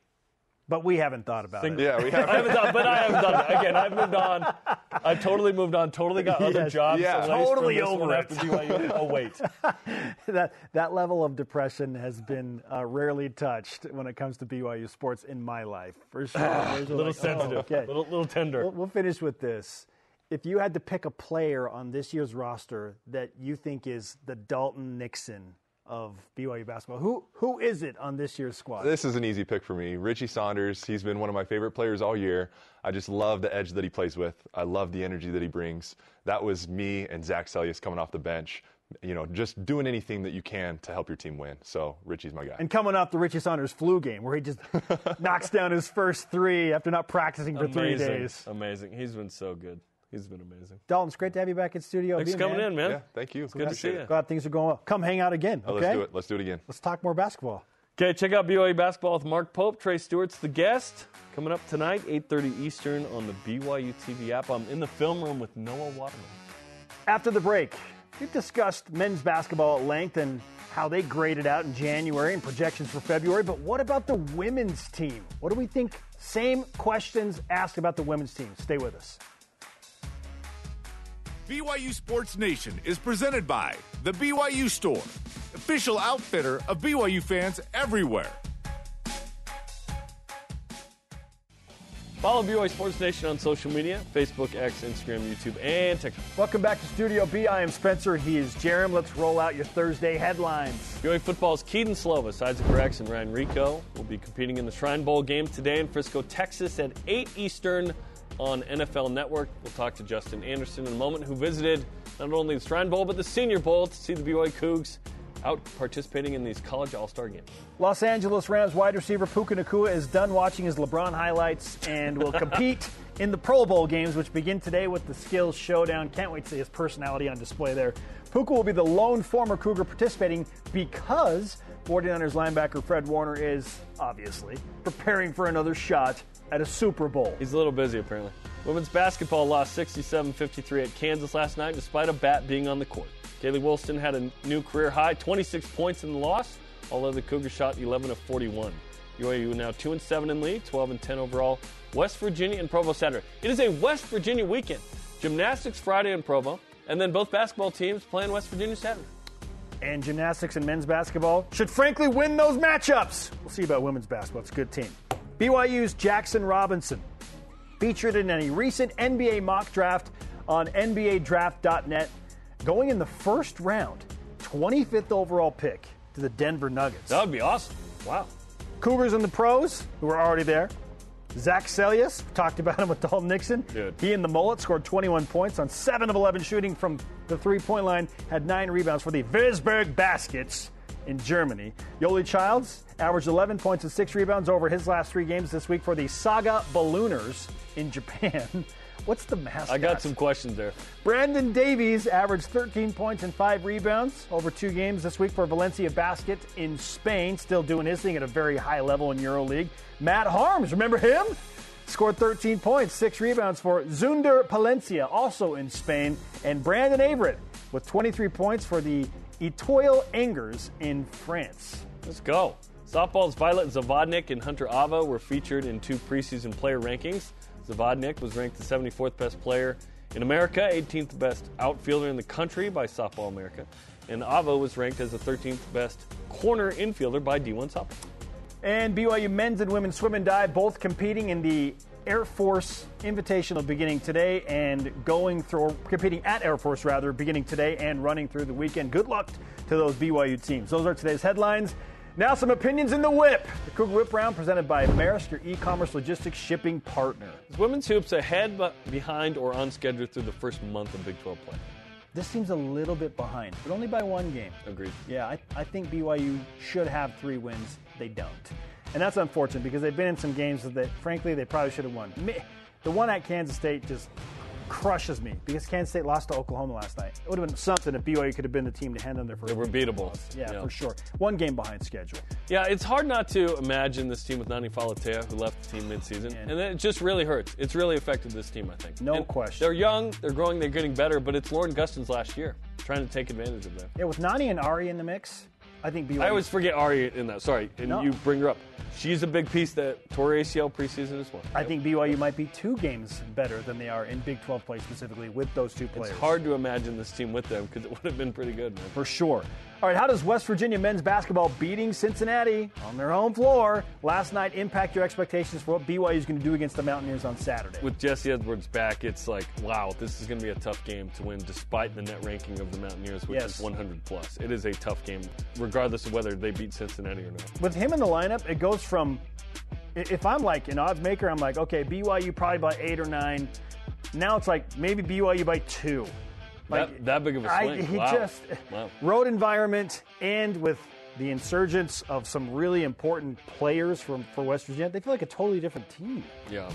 But we haven't thought about it.
Yeah, we [LAUGHS] have.
I haven't done, but I haven't done that. Again, I've moved on. I've totally moved on. Totally got other
Yes.
jobs.
Yeah.
at
Totally
from this
over
after BYU. [LAUGHS] Oh wait, [LAUGHS]
that that level of depression has been uh, rarely touched when it comes to BYU sports in my life, for sure. There's
a little
like, oh,
sensitive,
okay.
little little tender.
We'll, we'll finish with this. If you had to pick a player on this year's roster that you think is the Dalton Nixon of BYU basketball, who who is it on this year's squad?
This is an easy pick for me. Richie Saunders, he's been one of my favorite players all year. I just love the edge that he plays with. I love the energy that he brings. That was me and Zac Seljaas coming off the bench, you know, just doing anything that you can to help your team win. So Richie's my guy.
and coming off the Richie Saunders flu game, where he just [LAUGHS] knocks down his first three after not practicing for three
amazing,
days.
amazing. He's been so good. He's been amazing.
Dalton, it's great to have you back in studio.
Thanks for coming
man.
in, man.
yeah, thank you.
good to see you.
Glad things are going well. Come hang out again.
Oh,
Okay.
Let's do it. Let's do it again.
Let's talk more basketball.
Okay, check out BYU basketball with Mark Pope. Trey Stewart's the guest. Coming up tonight, 8:30 Eastern on the BYU TV app. I'm in the film room with Noah Waterman.
After the break, we've discussed men's basketball at length and how they graded out in January and projections for February. But what about the women's team? What do we think? Same questions asked about the women's team. Stay with us.
BYU Sports Nation is presented by The BYU Store, official outfitter of BYU fans everywhere.
Follow BYU Sports Nation on social media Facebook, X, Instagram, YouTube, and TikTok.
Welcome back to Studio B. I am Spencer. He is Jarom. Let's roll out your Thursday headlines.
BYU football's Kedon Slovis, Isaac Rex, and Ryan Rehkow will be competing in the Shrine Bowl game today in Frisco, Texas at 8 Eastern on NFL Network. We'll talk to Justin Anderson in a moment, who visited not only the Shrine Bowl but the Senior Bowl to see the BYU Cougs out participating in these college all-star games.
Los Angeles Rams wide receiver Puka Nacua is done watching his LeBron highlights and will compete [LAUGHS] in the Pro Bowl games, which begin today with the Skills Showdown. Can't wait to see his personality on display there. Puka will be the lone former Cougar participating because 49ers linebacker Fred Warner is, obviously, preparing for another shot at a Super Bowl.
He's a little busy, apparently. Women's basketball lost 67 53 at Kansas last night despite a bat being on the court. Kailey Woolston had a new career high 26 points in the loss, although the Cougars shot 11 of 41. UAU now 2 and 7 in league, 12 and 10 overall. West Virginia and Provo Saturday. It is a West Virginia weekend. Gymnastics Friday in Provo, and then both basketball teams playing West Virginia Saturday.
And gymnastics and men's basketball should frankly win those matchups. We'll see about women's basketball. It's a good team. BYU's Jackson Robinson featured in a recent NBA mock draft on NBADraft.net, going in the first round, 25th overall pick to the Denver Nuggets.
That would be awesome. Wow.
Cougars and the pros, who are already there. Zac Seljaas, talked about him with Dalton Nixon.
Dude.
He and the mullet scored 21 points on 7 of 11 shooting from the three point line, had 9 rebounds for the Würzburg Baskets in Germany. Yoeli Childs averaged 11 points and 6 rebounds over his last three games this week for the Saga Ballooners in Japan. [LAUGHS] What's the mascot?
I got some questions there.
Brandon Davies averaged 13 points and five rebounds over two games this week for Valencia Basket in Spain, still doing his thing at a very high level in EuroLeague. Matt Haarms, remember him? Scored 13 points, six rebounds for Zunder Palencia, also in Spain. And Brandon Averette with 23 points for the Etoile Angers in France.
Let's go. Softball's Violet Zavodnik and Hunter Ava were featured in two preseason player rankings. Zavodnik was ranked the 74th best player in America, 18th best outfielder in the country by Softball America, and Ava was ranked as the 13th best corner infielder by D1 Softball.
And BYU men's and women's swim and dive both competing in the Air Force Invitational beginning today and going through, competing at Air Force rather, beginning today and running through the weekend. Good luck to those BYU teams. Those are today's headlines. Now, some opinions in the whip. The Cougar Whip Round presented by Maersk, your e commerce logistics shipping partner.
Is women's hoops ahead, but behind, or on schedule through the first month of Big 12 play?
This seems a little bit behind, but only by one game.
Agreed.
Yeah, I, I think BYU should have three wins. They don't. And that's unfortunate because they've been in some games that, frankly, they probably should have won. The one at Kansas State just crushes me because Kansas State lost to Oklahoma last night. It would have been something if BYU could have been the team to hand them their first.
They were beatable.
Yeah, for sure. One game behind schedule.
Yeah, it's hard not to imagine this team with Nani Falatea, who left the team midseason, and it just really hurts. It's really affected this team, I think.
No
And
question.
They're young, they're growing, they're getting better, but it's Lauren Gustin's last year, trying to take advantage of that.
Yeah, with Nani and Ari in the mix, I think BYU.
I always forget Ari in that. Sorry, and
No.
you bring her up. She's a big piece that tore ACL preseason as well.
I think BYU might be two games better than they are in Big 12 play specifically with those two players.
It's hard to imagine this team with them because it would have been pretty good, man.
for sure. All right, how does West Virginia men's basketball beating Cincinnati on their home floor last night impact your expectations for what BYU is going to do against the Mountaineers on Saturday?
With Jesse Edwards back, it's like, wow, this is going to be a tough game to win despite the net ranking of the Mountaineers, which
Yes.
is 100 plus. It is a tough game, regardless of whether they beat Cincinnati or not.
with him in the lineup, it goes from if I'm like an odds maker, I'm like, okay, BYU probably by eight or nine. Now it's like maybe BYU by two.
That- that big of a swing.
he
Wow.
just
Wow.
road environment and with the insurgence of some really important players from for West Virginia, they feel like a totally different team.
Yeah,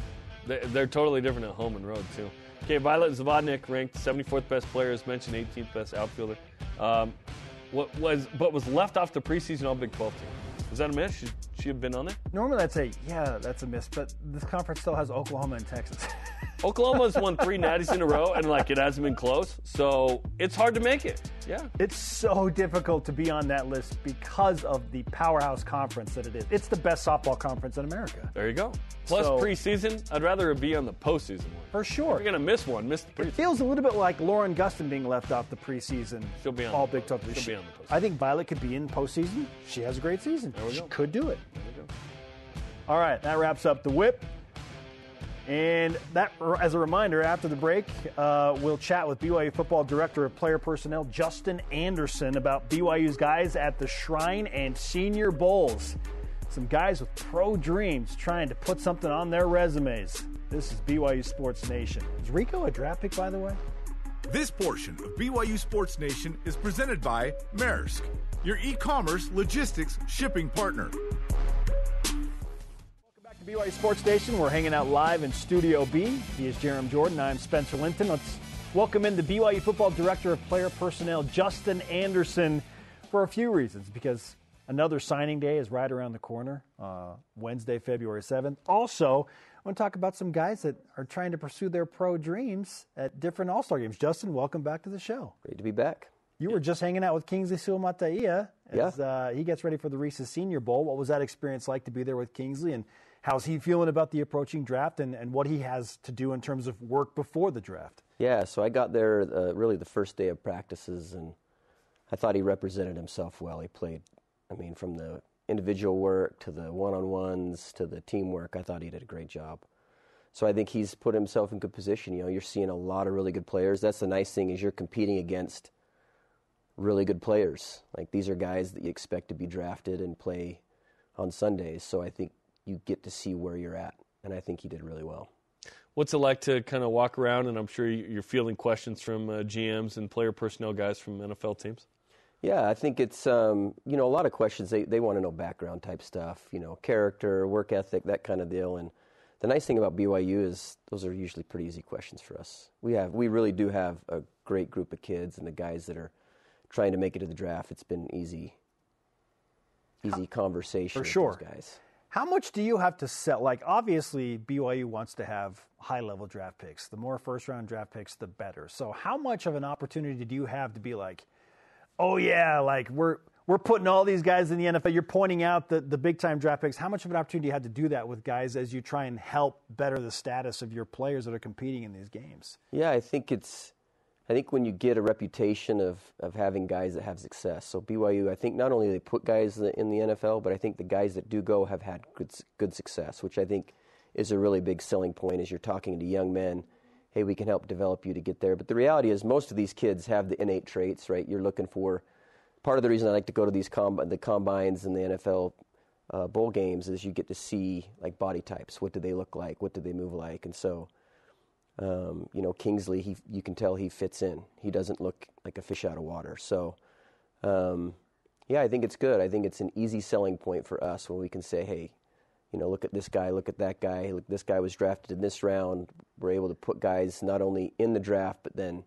they, they're totally different at home and road too. Okay, Violet Zavodnik ranked 74th best player, as mentioned, 18th best outfielder. Um, what was but was left off the preseason All Big 12 team. Was that a miss? Should she have been on there?
Normally I'd say, yeah, that's a miss, but this conference still has Oklahoma and Texas. [LAUGHS]
Oklahoma's won three natties in a row, and like it hasn't been close, so it's hard to make it. Yeah,
It's so difficult to be on that list because of the powerhouse conference that it is. It's the best softball conference in America.
there you go. Plus
So-
preseason, I'd rather it be on the postseason one.
For sure.
If you're gonna miss one, miss the
It feels a little bit like Lauren Gustin being left off the preseason.
She'll be on
all
the
Big 12.
she'll
She-
be on the postseason.
I think Violet could be in postseason. She has a great season.
we
She
go.
could do it.
There we go.
All right, that wraps up the whip. And that, as a reminder, after the break, uh, we'll chat with BYU football director of player personnel Justin Anderson about BYU's guys at the Shrine and Senior Bowls. Some guys with pro dreams trying to put something on their resumes. This is BYU Sports Nation. Is Rehkow a draft pick, by the way?
This portion of BYU Sports Nation is presented by Maersk, your e commerce logistics shipping partner.
Back to BYU Sports Station. We're hanging out live in Studio B. He is Jarom Jordan. I'm Spencer Linton. Let's welcome in the BYU Football Director of Player Personnel, Justin Anderson, for a few reasons. Because another signing day is right around the corner, uh, Wednesday, February 7th. Also, I want to talk about some guys that are trying to pursue their pro dreams at different All Star games. Justin, welcome back to the show.
Great to be back.
You were just hanging out with Kingsley Suamataia as
Yeah.
uh, he gets ready for the Reese's Senior Bowl. What was that experience like to be there with Kingsley, and how's he feeling about the approaching draft and, and what he has to do in terms of work before the draft?
Yeah, so I got there uh, really the first day of practices, and I thought he represented himself well. He played, I mean, from the individual work to the one-on-ones to the teamwork. I thought he did a great job. So I think he's put himself in good position. You know, you're seeing a lot of really good players. That's the nice thing is you're competing against really good players. Like these are guys that you expect to be drafted and play on Sundays. So I think you get to see where you're at, and I think he did really well.
What's it like to kind of walk around, and I'm sure you- you're fielding questions from uh, GMs and player personnel guys from NFL teams?
Yeah, I think it's um, you know a lot of questions. They they want to know background type stuff, you know, character, work ethic, that kind of deal. And the nice thing about BYU is those are usually pretty easy questions for us. We have we really do have a great group of kids, and the guys that are trying to make it to the draft, it's been easy, easy conversation
For
with
sure.
those guys.
How much do you have to set? Like, obviously, BYU wants to have high level draft picks. The more first round draft picks, the better. So, how much of an opportunity do you have to be like, oh, yeah, like we're. We're putting all these guys in the NFL. You're pointing out the, the big time draft picks. How much of an opportunity you had to do that with guys as you try and help better the status of your players that are competing in these games?
Yeah, I think it's. I think when you get a reputation of, of having guys that have success, so BYU, I think not only they put guys in the- NFL, but I think the guys that do go have had good good success, which I think is a really big selling point as you're talking to young men. Hey, we can help develop you to get there. But the reality is, most of these kids have the innate traits, right? You're looking for. Part of the reason I like to go to these comb- the combines and the NFL uh, bowl games is you get to see like body types. What do they look like? What do they move like? And so um, you know, Kingsley, he, you can tell he fits in. He doesn't look like a fish out of water. So, um, yeah, I think it's good. I think it's an easy selling point for us when we can say, hey, you know, look at this guy, look at that guy. Look, this guy was drafted in this round. We're able to put guys not only in the draft, but then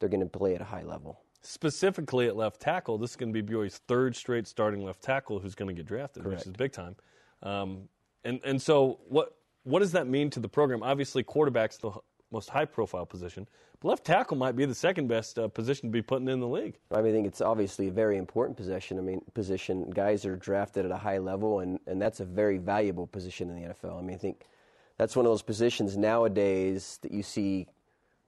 they're going to play at a high level.
Specifically at left tackle, this is going to be BYU's third straight starting left tackle who's going to get drafted, which is big time. Um, and and so what what does that mean to the program? Obviously, quarterback's the most high profile position. But left tackle might be the second best uh, position to be putting in the league.
I mean, I think it's obviously a very important position. I mean, position guys are drafted at a high level, and, and that's a very valuable position in the NFL. I mean, I think that's one of those positions nowadays that you see.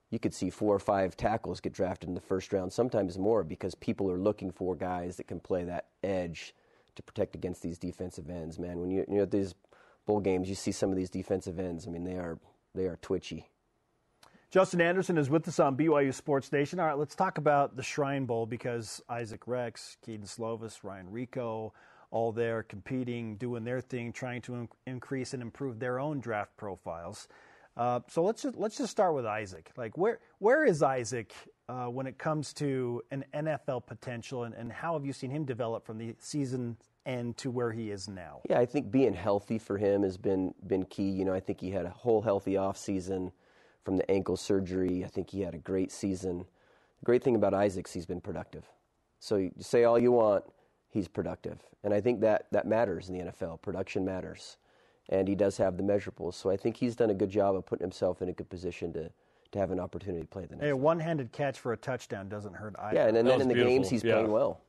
You could see four or five tackles get drafted in the first round, sometimes more, because people are looking for guys that can play that edge to protect against these defensive ends. Man, when you you know at these bowl games, you see some of these defensive ends. I mean, they are they are twitchy.
Justin Anderson is with us on BYU Sports Nation. All right, let's talk about the Shrine Bowl because Isaac Rex, Kedon Slovis, Ryan Rehkow, all there competing, doing their thing, trying to in- increase and improve their own draft profiles. Uh, so let's just let's just start with Isaac. Like where where is Isaac uh, when it comes to an NFL potential, and, and how have you seen him develop from the season end to where he is now?
Yeah, I think being healthy for him has been been key. You know, I think he had a whole healthy off season from the ankle surgery. I think he had a great season. The great thing about Isaac's, he's been productive. So you say all you want, he's productive, and I think that that matters in the NFL. Production matters, and he does have the measurables. So I think he's done a good job of putting himself in a good position to to have an opportunity to play the next.
Hey, a one-handed catch for a touchdown doesn't hurt either.
yeah, and, and then in the
beautiful.
games he's
Yeah.
playing well.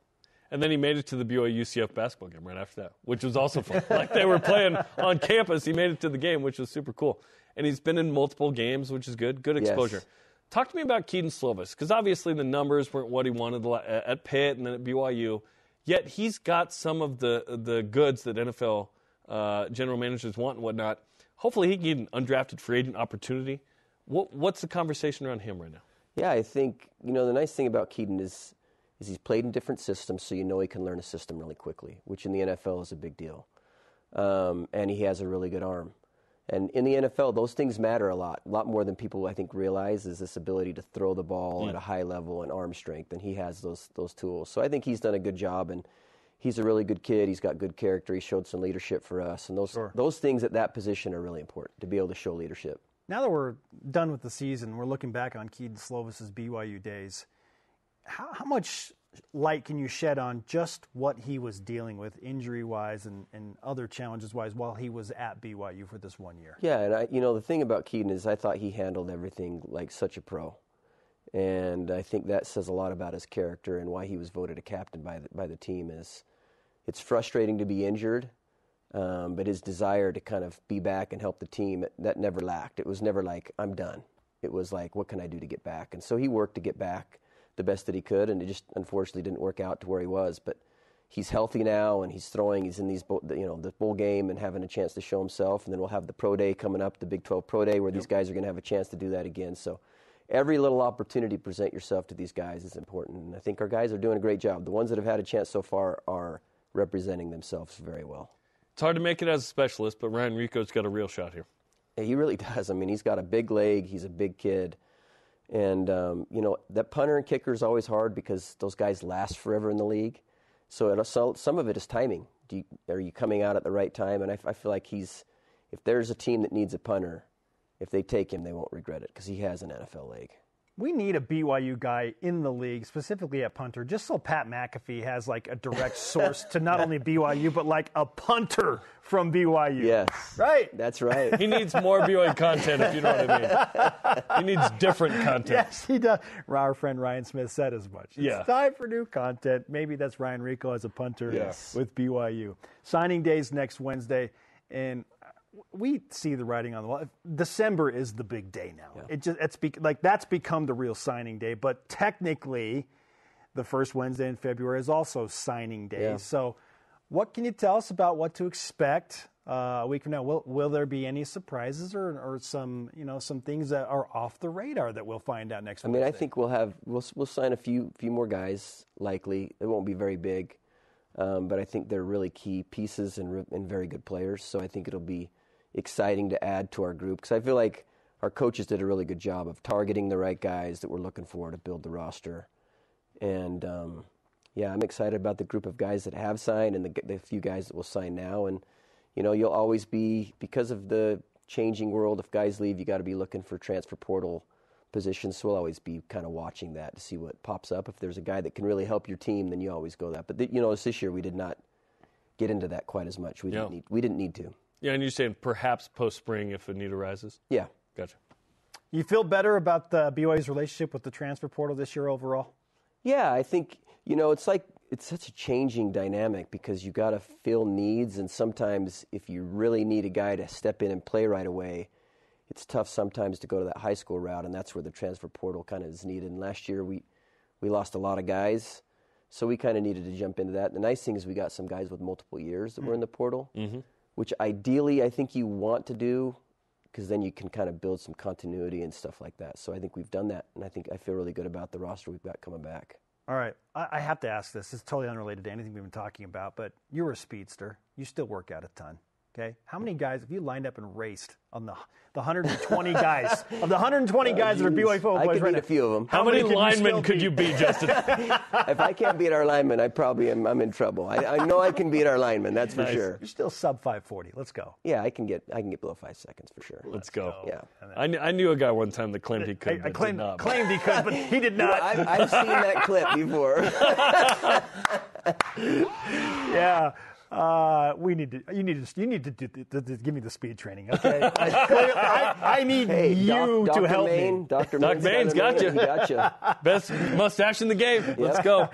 And then he made it to the BYU UCF basketball game right after that, which was also fun. [LAUGHS] like they were playing on campus, he made it to the game, which was super cool. And he's been in multiple games, which is good. Good
Yes.
exposure. Talk to me about Kedon Slovis, because obviously the numbers weren't what he wanted at Pitt and then at BYU. Yet he's got some of the the goods that NFL uh, general managers want and whatnot. Hopefully, he can get an undrafted free agent opportunity. What, what's the conversation around him right now?
Yeah, I think you know the nice thing about Kedon is is he's played in different systems, so you know he can learn a system really quickly, which in the NFL is a big deal. Um, and he has a really good arm. And in the NFL, those things matter a lot, a lot more than people I think realize. Is this ability to throw the ball at a high level and arm strength, and he has those those tools. So I think he's done a good job, and he's a really good kid. He's got good character. He showed some leadership for us, and those those things at that position are really important to be able to show leadership.
Now that we're done with the season, we're looking back on Kedon Slovis's BYU days. How, how much light can you shed on just what he was dealing with injury wise and, and other challenges wise while he was at BYU for this one year?
Yeah, and I, you know, the thing about Kedon is I thought he handled everything like such a pro, and I think that says a lot about his character and why he was voted a captain by the, by the team. Is it's frustrating to be injured, um, but his desire to kind of be back and help the team that never lacked. It was never like I'm done. It was like what can I do to get back? And so he worked to get back the best that he could, and it just unfortunately didn't work out to where he was, but he's healthy now and he's throwing. He's in these, you know, the bowl game and having a chance to show himself. And then we'll have the pro day coming up, the Big 12 pro day, where these guys are going to have a chance to do that again. So every little opportunity to present yourself to these guys is important. And I think our guys are doing a great job. The ones that have had a chance so far are representing themselves very well.
It's hard to make it as a specialist, but Ryan Rehkow's got a real shot here.
Yeah, he really [LAUGHS] does. I mean, he's got a big leg. He's a big kid. And, um, you know, that punter and kicker is always hard because those guys last forever in the league. So, it, so some of it is timing. You, are you coming out at the right time? And I, I feel like he's, if there's a team that needs a punter, if they take him, they won't regret it because he has an NFL leg.
We need a BYU guy in the league, specifically at punter, just so Pat McAfee has like a direct [LAUGHS] source to not only BYU, but like a punter from BYU.
Yes.
Right.
That's right.
He needs more BYU content, if you know what I mean. He needs different content.
Yes, he does. Our friend Ryan Smith said as much. It's
Yeah.
time for new content. Maybe that's Ryan Rehkow as a punter
Yes.
with BYU. Signing days next Wednesday, and we see the writing on the wall. December is the big day now. It just it's be, like that's become the real signing day. But technically, the first Wednesday in February is also signing day.
Yeah.
So, what can you tell us about what to expect uh, a week from now? Will will there be any surprises or, or some you know some things that are off the radar that we'll find out next?
I mean, I think we'll have we'll we'll sign a few few more guys. Likely, it won't be very big, um, but I think they're really key pieces and re- and very good players. So I think it'll be exciting to add to our group because I feel like our coaches did a really good job of targeting the right guys that we're looking for to build the roster. And um, yeah, I'm excited about the group of guys that have signed and the, the few guys that will sign now. And you know, you'll always be because of the changing world. If guys leave, you got to be looking for transfer portal positions. So we'll always be kind of watching that to see what pops up. If there's a guy that can really help your team, then you always go that. But th- you know, this year we did not get into that quite as much. We didn't need we didn't need to.
Yeah, and you're saying perhaps post spring if a need arises?
Yeah.
Gotcha.
You feel better about the BYU's relationship with the transfer portal this year overall?
Yeah, I think you know it's like it's such a changing dynamic because you got to fill needs, and sometimes if you really need a guy to step in and play right away, it's tough sometimes to go to that high school route, and that's where the transfer portal kind of is needed. And last year we we lost a lot of guys, so we kind of needed to jump into that. The nice thing is we got some guys with multiple years that were in the portal, mm-hmm. Which ideally I think you want to do because then you can kind of build some continuity and stuff like that. So I think we've done that, and I think I feel really good about the roster we've got coming back.
All right, I, have to ask this. It's totally unrelated to anything we've been talking about, but you're a speedster. You still work out a ton. Okay, how many guys have you lined up and raced on the the 120 guys of the 120 uh, guys that are BYU football
I
players
could
right
beat a few of them.
How, many, linemen could you be, Justin? [LAUGHS]
if I can't beat our linemen, I probably am. I'm in trouble. I, I know I can beat our linemen. That's for sure.
You're still sub 540. Let's go.
Yeah, I can get. I can get below five seconds for sure.
Let's go.
Yeah.
I, kn- I knew a guy one time that claimed he could.
I, I
but
claimed,
did not.
claimed he could, but he did not.
I've, I've seen that clip before. [LAUGHS]
Yeah. Uh, we need to. You need to. You need to, do, to, to give me the speed training. Okay. [LAUGHS] I, I, I need
hey,
you
Doc,
to
Dr.
help
Maine,
me.
Dr.
Doc Maine's got you.
Got you.
Best mustache in the game. Let's go.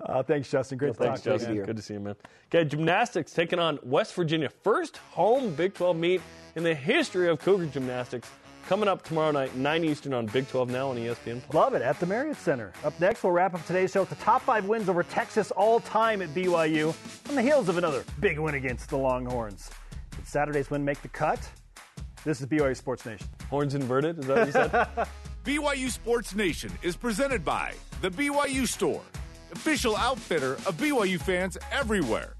Uh, thanks, Justin. Great to
Thanks,
talk to
Justin.
you.
Good to see you, man. Okay, gymnastics taking on West Virginia. First home Big 12 meet in the history of Cougar gymnastics. Coming up tomorrow night, 9 Eastern on Big 12 Now on ESPN.
Love it at the Marriott Center. Up next, we'll wrap up today's show with the top five wins over Texas all time at BYU on the heels of another big win against the Longhorns. Did Saturday's win make the cut? This is BYU Sports Nation.
Horns inverted, is that what you said? [LAUGHS]
BYU Sports Nation is presented by The BYU Store, official outfitter of BYU fans everywhere.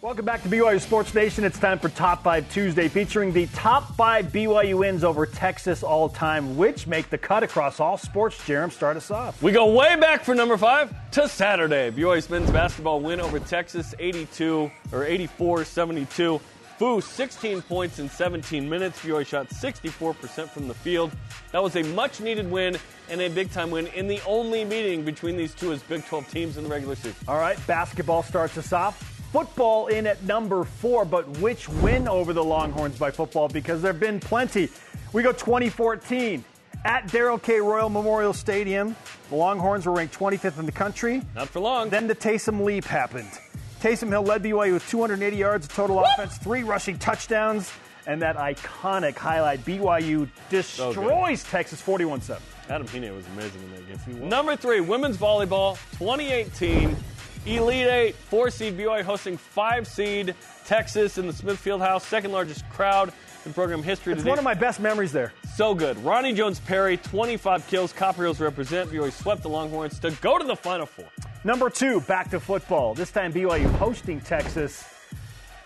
Welcome back to BYU Sports Nation. It's time for Top 5 Tuesday, featuring the top five BYU wins over Texas all time, which make the cut across all sports. Jarom, start us off.
We go way back for number five to Saturday. BYU men's basketball win over Texas 82 or 84 72. Fu 16 points in 17 minutes. BYU shot 64% from the field. That was a much needed win and a big time win in the only meeting between these two as Big 12 teams in the regular season.
All right, basketball starts us off. Football in at number four, but which win over the Longhorns by football? Because there have been plenty. We go 2014 at Darrell K. Royal Memorial Stadium. The Longhorns were ranked 25th in the country.
Not for long.
Then the Taysom leap happened. Taysom Hill led BYU with 280 yards of total offense, three rushing touchdowns, and that iconic highlight BYU destroys Texas 41 7.
Adam Hine was amazing in that game. Number three, women's volleyball 2018. Elite Eight, four seed BYU hosting five seed Texas in the Smith Fieldhouse, second largest crowd in program history.
It's
today.
one of my best memories there.
So good. Roni Jones Perry, 25 kills. Copper Hills represent. BYU swept the Longhorns to go to the Final Four.
Number two, back to football. This time BYU hosting Texas.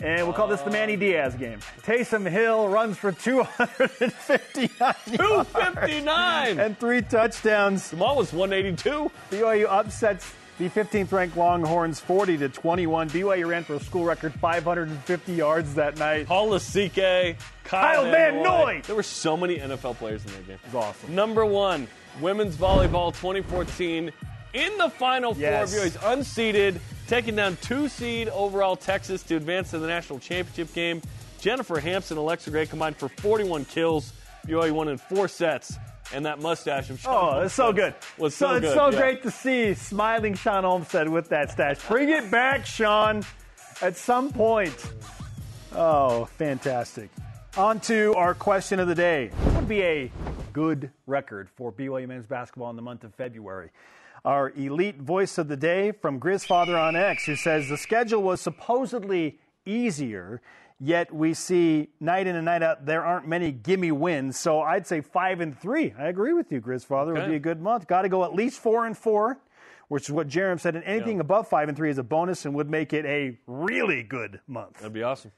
And we'll call this the Manny Diaz game. Taysom Hill runs for 259 yards
259.
and three touchdowns.
Jamaal was 182.
BYU upsets the 15th ranked Longhorns 40 to 21. BYU ran for a school record 550 yards that night.
Paul Lasike,
Kyle
Kyle,
Van Noy.
There were so many NFL players in that game.
It was awesome.
Number one, women's volleyball 2014 in the Final
Yes.
Four. BYU's unseeded, taking down two seed overall Texas to advance to the national championship game. Jennifer Hamson, and Alexa Gray combined for 41 kills. BYU won in four sets, and that mustache of Sean
Oh, it's so good.
Was so,
it's
good.
so
yeah.
great to see smiling Sean Olmstead with that stash. Bring it back, Sean, at some point. Oh, fantastic. On to our question of the day. What would be a good record for BYU men's basketball in the month of February? Our elite voice of the day from Grizzfather on X, who says the schedule was supposedly easier, yet we see night in and night out there aren't many gimme wins. So I'd say five and three. I agree with you, Grizzfather. Would
Okay.
be a good month. Got to go at least four and four, which is what Jarom said. And anything above five and three is a bonus and would make it a really good month.
That'd be awesome.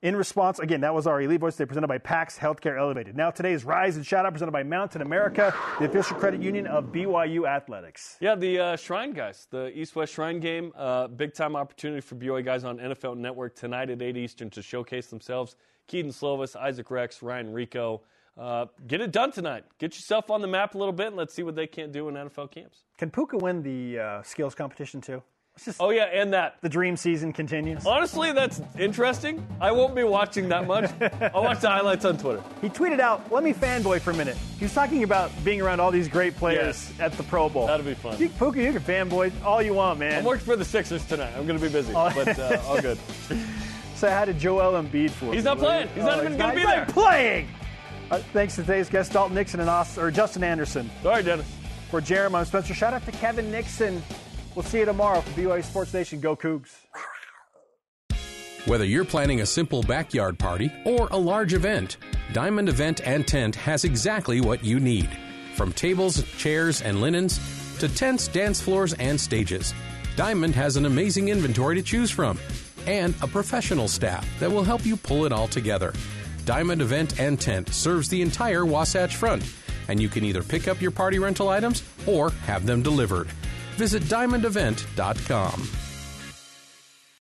In response, again, that was our Elite Voice Day presented by PAX Healthcare Elevated. Now, today's Rise and Shout Out presented by Mountain America, the official credit union of BYU Athletics.
Yeah, the uh, Shrine guys, the East West Shrine game, uh, big time opportunity for BYU guys on NFL Network tonight at 8 Eastern to showcase themselves. Kedon Slovis, Isaac Rex, Ryan Rehkow. Uh, get it done tonight. Get yourself on the map a little bit and let's see what they can't do in NFL camps.
Can Puka win the uh, skills competition too?
Oh yeah, and that.
The dream season continues.
Honestly, that's interesting. I won't be watching that much. [LAUGHS] I'll watch the highlights on Twitter.
He tweeted out, "Let me fanboy for a minute." He was talking about being around all these great players
Yes.
at the Pro Bowl.
That'll be fun.
You, Pookie, you can fanboy all you want, man.
I'm working for the Sixers tonight. I'm going to be busy,
Oh.
but uh, [LAUGHS] all good.
Say hi to Joel Embiid for
He's
me,
not playing. He's not even gonna be there.
playing. Uh, thanks to today's guest, Dalton Nixon and Aus, or Justin Anderson.
Sorry, Dennis.
For Jeremy, I'm Spencer. Shout out to Kevin Nixon. We'll see you tomorrow for BYU Sports Nation. Go Cougs.
Whether you're planning a simple backyard party or a large event, Diamond Event and Tent has exactly what you need. From tables, chairs, and linens to tents, dance floors, and stages, Diamond has an amazing inventory to choose from and a professional staff that will help you pull it all together. Diamond Event and Tent serves the entire Wasatch Front, and you can either pick up your party rental items or have them delivered. Visit diamondevent.com.